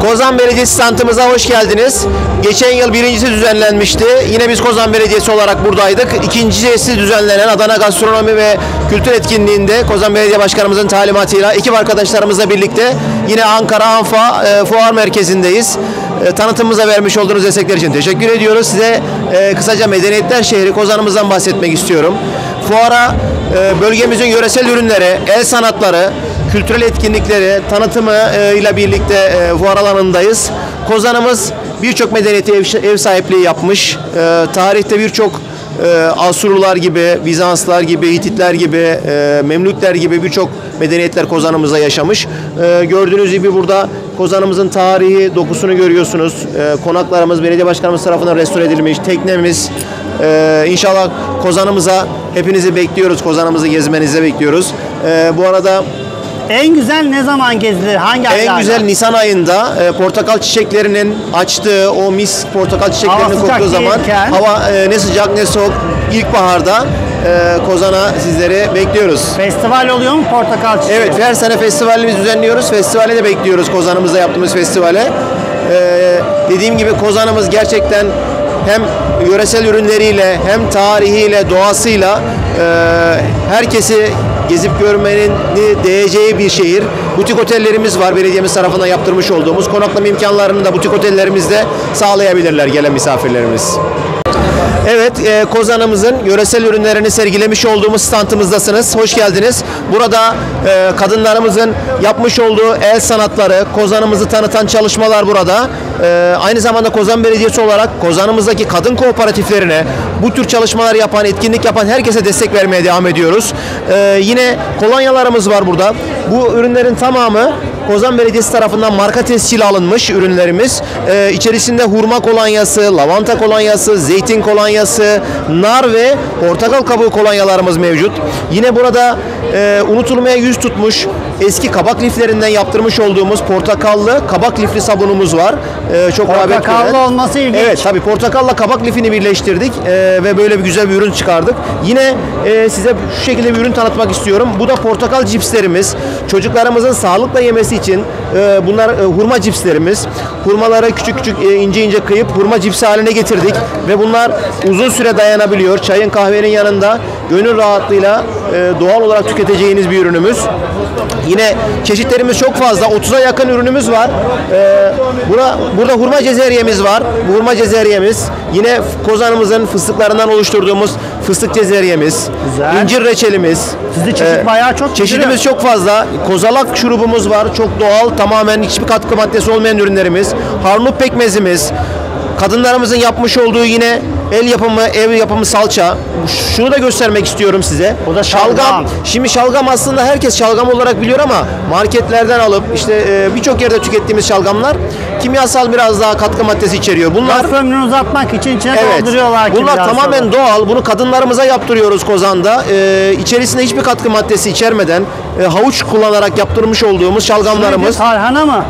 Kozan Belediyesi standımıza hoş geldiniz. Geçen yıl birincisi düzenlenmişti. Yine biz Kozan Belediyesi olarak buradaydık. İkincisi düzenlenen Adana Gastronomi ve Kültür Etkinliği'nde Kozan Belediye Başkanımızın talimatıyla ekip arkadaşlarımızla birlikte yine Ankara Anfa e, Fuar Merkezi'ndeyiz. E, tanıtımımıza vermiş olduğunuz destekler için teşekkür ediyoruz. Size e, kısaca Medeniyetler Şehri Kozan'ımızdan bahsetmek istiyorum. Fuara e, bölgemizin yöresel ürünleri, el sanatları, kültürel etkinlikleri, tanıtımı e, ile birlikte e, fuar alanındayız. Kozan'ımız birçok medeniyete ev, sahipliği yapmış. E, tarihte birçok Asurlular gibi, Bizanslar gibi, Hititler gibi, e, Memlükler gibi birçok medeniyetler Kozan'ımızda yaşamış. Gördüğünüz gibi burada Kozan'ımızın tarihi dokusunu görüyorsunuz. E, konaklarımız belediye başkanımız tarafından restore edilmiş. Teknemiz, e, inşallah Kozan'ımıza hepinizi bekliyoruz. Kozan'ımızı gezmenizi bekliyoruz. E, bu arada En güzel ne zaman gezilir? Hangi en aylarda? güzel Nisan ayında e, portakal çiçeklerinin açtığı o mis portakal çiçeklerinin Hava koktuğu zaman değilken. hava e, ne sıcak ne soğuk ilkbaharda e, Kozan'a sizleri bekliyoruz. Festival oluyor mu portakal çiçeği? Evet her sene festivalimizi düzenliyoruz. Festivale de bekliyoruz Kozan'ımızda yaptığımız festivale. E, dediğim gibi Kozan'ımız gerçekten hem yöresel ürünleriyle hem tarihiyle doğasıyla e, herkesi gezip görmenin değeceği bir şehir. Butik otellerimiz var belediyemiz tarafından yaptırmış olduğumuz. Konaklama imkanlarını da butik otellerimizde sağlayabilirler gelen misafirlerimiz. Evet, e, Kozan'ımızın yöresel ürünlerini sergilemiş olduğumuz standımızdasınız. Hoş geldiniz. Burada e, kadınlarımızın yapmış olduğu el sanatları, Kozan'ımızı tanıtan çalışmalar burada. E, aynı zamanda Kozan Belediyesi olarak Kozan'ımızdaki kadın kooperatiflerine bu tür çalışmalar yapan, etkinlik yapan herkese destek vermeye devam ediyoruz. E, yine kolonyalarımız var burada. Bu ürünlerin tamamı Kozan Belediyesi tarafından marka tescili alınmış ürünlerimiz. Ee, içerisinde hurma kolonyası, lavanta kolonyası, zeytin kolonyası, nar ve portakal kabuğu kolonyalarımız mevcut. Yine burada e, unutulmaya yüz tutmuş eski kabak liflerinden yaptırmış olduğumuz portakallı kabak lifli sabunumuz var. Ee, çok rağbet Portakallı gören. olması ilginç. Evet tabii portakalla kabak lifini birleştirdik e, ve böyle bir güzel bir ürün çıkardık. Yine e, size şu şekilde bir ürün tanıtmak istiyorum. Bu da portakal cipslerimiz. Çocuklarımızın sağlıkla yemesi için e, bunlar e, hurma cipslerimiz. Hurmaları küçük küçük e, ince ince kıyıp hurma cipsi haline getirdik ve bunlar uzun süre dayanabiliyor. Çayın kahvenin yanında gönül rahatlığıyla e, doğal olarak tüketeceğiniz bir ürünümüz. Yine çeşitlerimiz çok fazla. 30'a yakın ürünümüz var. Ee, bura, burada hurma cezeriyemiz var. Bu hurma cezeriyemiz. Yine kozanımızın fıstıklarından oluşturduğumuz fıstık cezeriyemiz. Güzel. İncir reçelimiz. Sizde çeşit bayağı çok Çeşidimiz duruyor. çok fazla. Kozalak şurubumuz var. Çok doğal, tamamen hiçbir katkı maddesi olmayan ürünlerimiz. Harnup pekmezimiz. Kadınlarımızın yapmış olduğu yine el yapımı, ev yapımı salça. Şunu da göstermek istiyorum size. O da şalgam. Şimdi şalgam aslında herkes şalgam olarak biliyor ama marketlerden alıp işte e, birçok yerde tükettiğimiz şalgamlar kimyasal biraz daha katkı maddesi içeriyor. Bunlar Laf ömrünü uzatmak için içine Evet. dolduruyorlar. Bunlar tamamen doğal. Bunu kadınlarımıza yaptırıyoruz Kozan'da. Ee, içerisinde hiçbir katkı maddesi içermeden e, havuç kullanarak yaptırmış olduğumuz şalgamlarımız. Tarhana mı?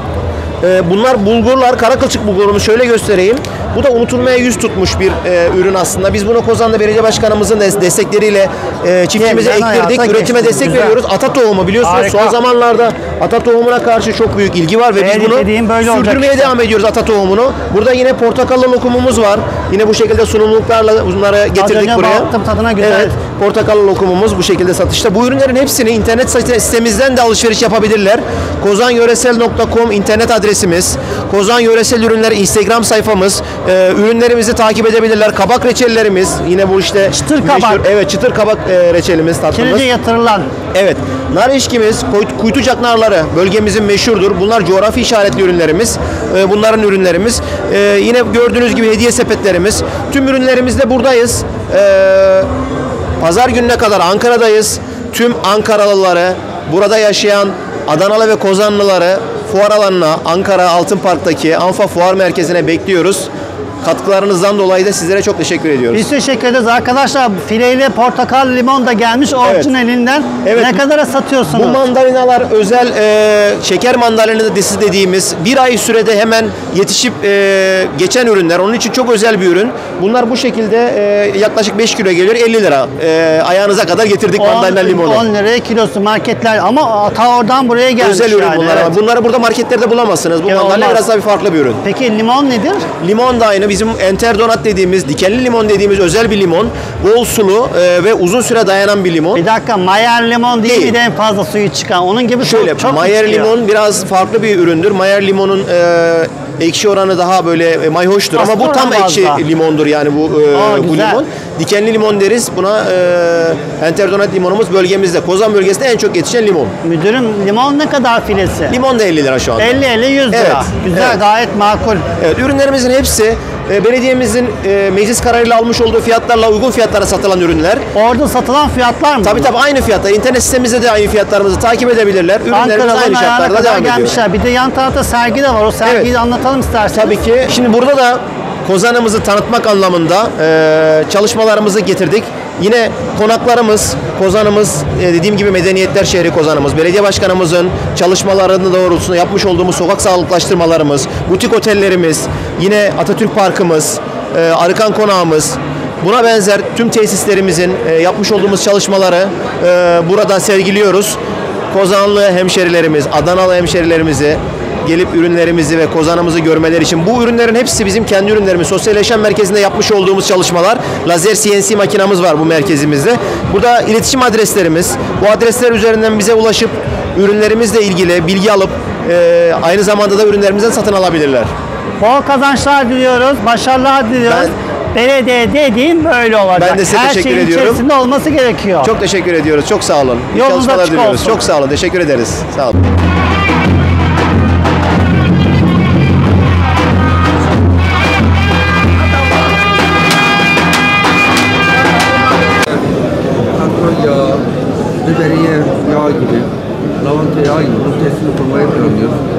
Ee, bunlar bulgurlar, kara kılçık bulgurumuz. Şöyle göstereyim. Bu da unutulmaya yüz tutmuş bir e, ürün aslında. Biz bunu Kozan'da belediye başkanımızın des- destekleriyle e, çiftliğimize Yeniden ektirdik. hayata Üretime geçti. destek Güzel. veriyoruz. Ata tohumu biliyorsunuz Harika. son zamanlarda ata tohumuna karşı çok büyük ilgi var ve Eğer biz bunu dediğim böyle olacak sürdürmeye işte. devam ediyoruz ata tohumunu. Burada yine portakallı lokumumuz var. Yine bu şekilde sunumluklarla bunları getirdik önce buraya. baktım, tadına güzel. Evet. Portakallı lokumumuz bu şekilde satışta. Bu ürünlerin hepsini internet site- sitemizden de alışveriş yapabilirler. kozanyöresel.com internet adresimiz. Kozan Yöresel Ürünler Instagram sayfamız. Ee, ürünlerimizi takip edebilirler. Kabak reçellerimiz. Yine bu işte Çıtır kabak. meşhur- evet çıtır kabak e, reçelimiz tatlımız. Kirlice yatırılan. Evet. Nar ilişkimiz, kuytucak narları bölgemizin meşhurdur. Bunlar coğrafi işaretli ürünlerimiz. Ee, bunların ürünlerimiz. Ee, yine gördüğünüz gibi hediye sepetlerimiz. Tüm ürünlerimizde buradayız. Ee, pazar gününe kadar Ankara'dayız. Tüm Ankaralıları, burada yaşayan Adanalı ve Kozanlıları fuar alanına Ankara Altın Park'taki Anfa Fuar Merkezi'ne bekliyoruz. Katkılarınızdan dolayı da sizlere çok teşekkür ediyoruz. Biz teşekkür ederiz arkadaşlar. Fileyle portakal limon da gelmiş orijinalinden. Evet. Ne kadara satıyorsunuz? Bu mandalinalar özel e, şeker mandalina desi dediğimiz bir ay sürede hemen yetişip e, geçen ürünler. Onun için çok özel bir ürün. Bunlar bu şekilde e, yaklaşık 5 kilo geliyor 50 lira. E, ayağınıza kadar getirdik mandalina limonu. 10 liraya kilosu marketler ama ta oradan buraya gelmiş Özel ürün yani. bunlar evet. bunları burada marketlerde bulamazsınız. Bu Ya mandalina biraz daha bir farklı bir ürün. Peki limon nedir? Limon da aynı bizim enterdonat dediğimiz dikenli limon dediğimiz özel bir limon. Bol sulu e, ve uzun süre dayanan bir limon. Bir dakika Mayer limon değil, Değil. mi de en fazla suyu çıkan? Onun gibi Şöyle çok, çok Mayer çıkıyor. limon biraz farklı bir üründür. Mayer limonun e, ekşi oranı daha böyle e, mayhoştur ama bu Aslında tam ekşi limondur yani bu e, Aa, bu güzel. limon. Dikenli limon deriz. Buna e, enterdonat limonumuz bölgemizde Kozan bölgesinde en çok yetişen limon. Müdürüm limon ne kadar filesi? Limon da 50 lira şu anda. 50 50 100 lira. Evet, Güzel evet. gayet makul. Evet, ürünlerimizin hepsi e, belediyemizin e, meclis kararıyla almış olduğu fiyatlarla uygun fiyatlara satılan ürünler. Orada satılan fiyatlar mı? Tabii tabii aynı fiyatta. İnternet sitemizde de aynı fiyatlarımızı takip edebilirler. Ürünlerimiz aynı şartlarda devam ediyor. gelmişler. Bir de yan tarafta sergi de var. O sergiyi Evet. de anlatalım istersen. Tabii ki. Şimdi burada da Kozan'ımızı tanıtmak anlamında e, çalışmalarımızı getirdik. Yine konaklarımız, Kozan'ımız e, dediğim gibi medeniyetler şehri Kozan'ımız. Belediye başkanımızın çalışmalarını doğrultusunda yapmış olduğumuz sokak sağlıklaştırmalarımız, butik otellerimiz, yine Atatürk Parkımız, e, Arıkan Konağımız, Buna benzer tüm tesislerimizin e, yapmış olduğumuz çalışmaları e, burada sergiliyoruz. Kozanlı hemşerilerimiz, Adanalı hemşerilerimizi gelip ürünlerimizi ve kozanımızı görmeleri için bu ürünlerin hepsi bizim kendi ürünlerimiz. Sosyal Yaşam Merkezi'nde yapmış olduğumuz çalışmalar. Lazer CNC makinamız var bu merkezimizde. Burada iletişim adreslerimiz. Bu adresler üzerinden bize ulaşıp ürünlerimizle ilgili bilgi alıp e, aynı zamanda da ürünlerimizden satın alabilirler. Bol kazançlar diliyoruz. Başarılar diliyoruz. Belediye dediğin böyle olacak. Ben de size Her teşekkür şeyin ediyorum. içerisinde olması gerekiyor. Çok teşekkür ediyoruz. Çok sağ olun. İyi Yolunuz çalışmalar açık diliyoruz. olsun. Çok sağ olun. Teşekkür ederiz. Sağ olun. yağ gibi, lavanta yağı gibi bunun testini kurmayı planlıyoruz.